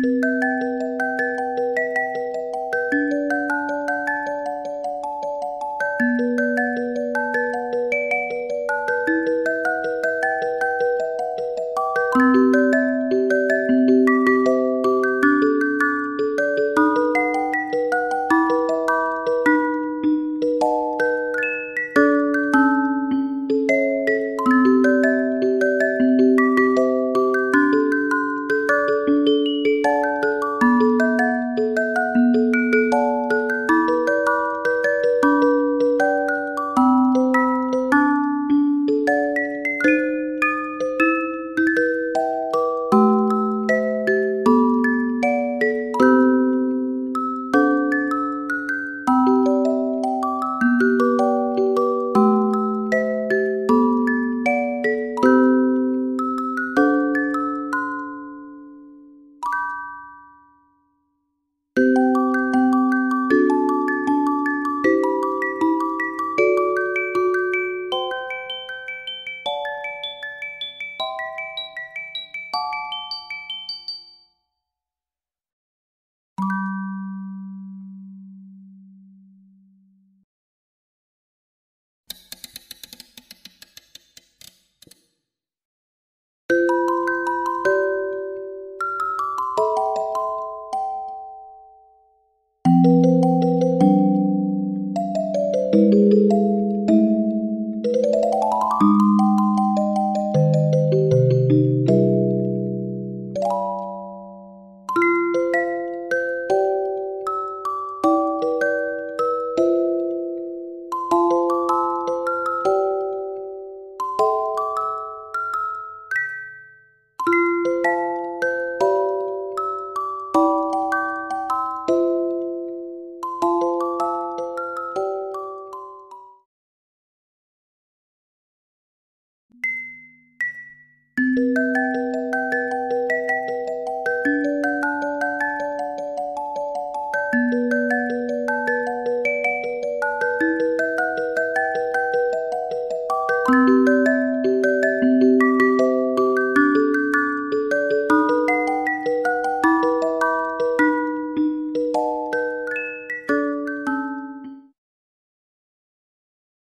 Música you